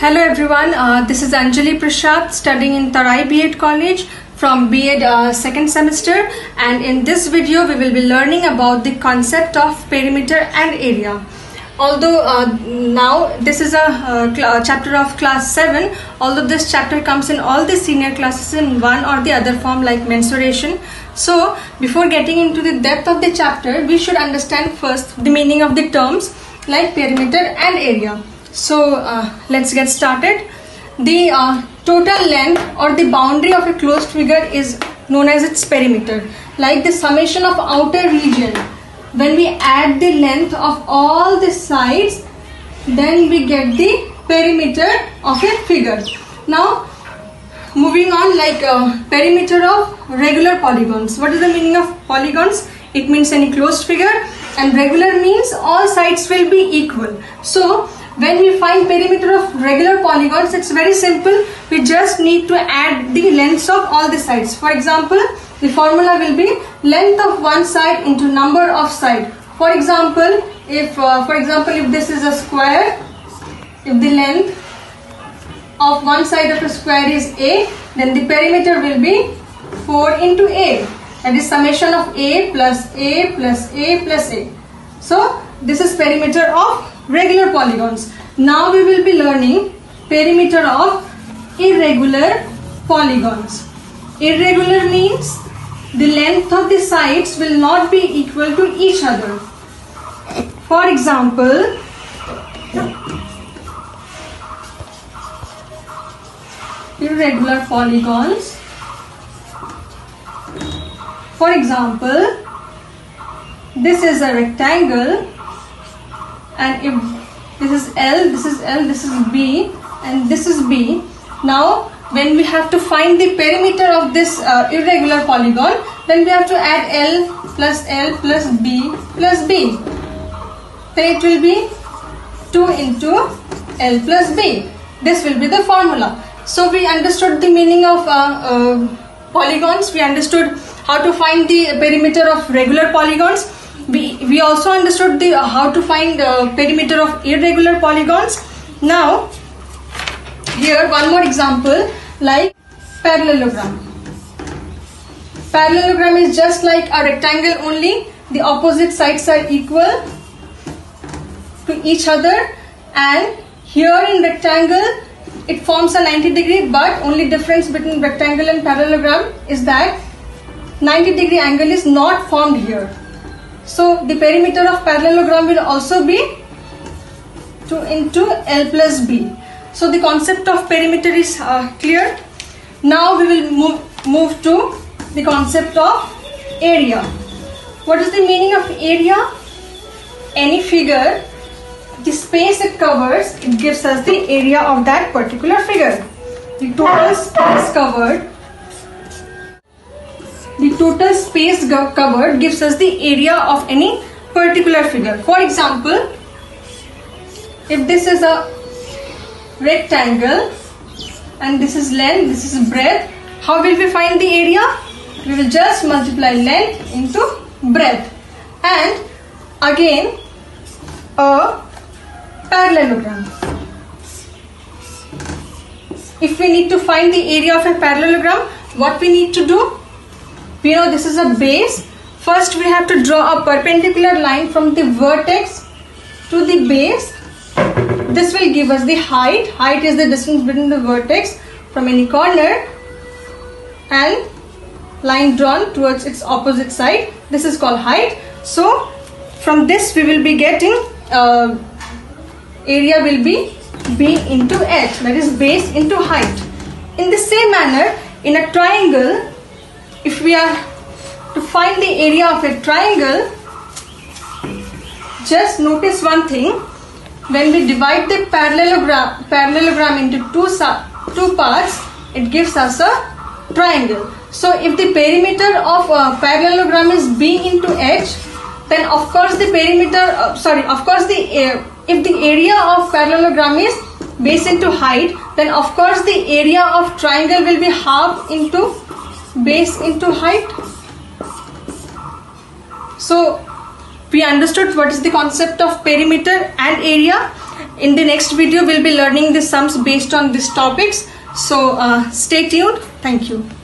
Hello everyone, uh, this is Anjali Prashad studying in Terai B.Ed College from B.Ed uh, second semester and in this video we will be learning about the concept of perimeter and area. Although uh, now this is a uh, chapter of class 7, although this chapter comes in all the senior classes in one or the other form like mensuration. So before getting into the depth of the chapter, we should understand first the meaning of the terms like perimeter and area. So uh, let's get started. The uh, total length or the boundary of a closed figure is known as its perimeter. Like the summation of outer region. When we add the length of all the sides, then we get the perimeter of a figure. Now moving on like uh, perimeter of regular polygons. What is the meaning of polygons? It means any closed figure and regular means all sides will be equal. So when we find perimeter of regular polygons it's very simple. We just need to add the lengths of all the sides. For example the formula will be length of one side into number of side. For example if uh, for example if this is a square if the length of one side of a square is a then the perimeter will be 4 into a. That is summation of a plus a plus a plus a. So this is perimeter of regular polygons. Now we will be learning perimeter of irregular polygons. Irregular means the length of the sides will not be equal to each other. For example, irregular polygons. For example, this is a rectangle and if this is L, this is L, this is B and this is B. Now when we have to find the perimeter of this uh, irregular polygon then we have to add L plus L plus B plus B. Then it will be 2 into L plus B. This will be the formula. So we understood the meaning of uh, uh, polygons. We understood how to find the perimeter of regular polygons we, we also understood the uh, how to find the perimeter of irregular polygons. Now, here one more example like parallelogram. Parallelogram is just like a rectangle only. The opposite sides are equal to each other and here in rectangle it forms a 90 degree but only difference between rectangle and parallelogram is that 90 degree angle is not formed here so the perimeter of parallelogram will also be 2 into L plus B. So the concept of perimeter is uh, clear. Now we will move, move to the concept of area. What is the meaning of area? Any figure, the space it covers, it gives us the area of that particular figure. The total space covered the total space covered gives us the area of any particular figure. For example, if this is a rectangle and this is length, this is breadth, how will we find the area? We will just multiply length into breadth and again a parallelogram. If we need to find the area of a parallelogram, what we need to do? We know this is a base. First we have to draw a perpendicular line from the vertex to the base. This will give us the height. Height is the distance between the vertex from any corner and line drawn towards its opposite side. This is called height. So from this we will be getting uh, area will be b into h. That is base into height. In the same manner in a triangle if we are to find the area of a triangle just notice one thing. When we divide the parallelogram parallelogram into two two parts it gives us a triangle. So if the perimeter of a parallelogram is b into h then of course the perimeter uh, sorry of course the uh, if the area of parallelogram is base into height then of course the area of triangle will be half into base into height. So we understood what is the concept of perimeter and area. In the next video we'll be learning the sums based on these topics. So uh, stay tuned. Thank you